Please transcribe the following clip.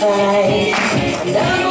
sacrifice.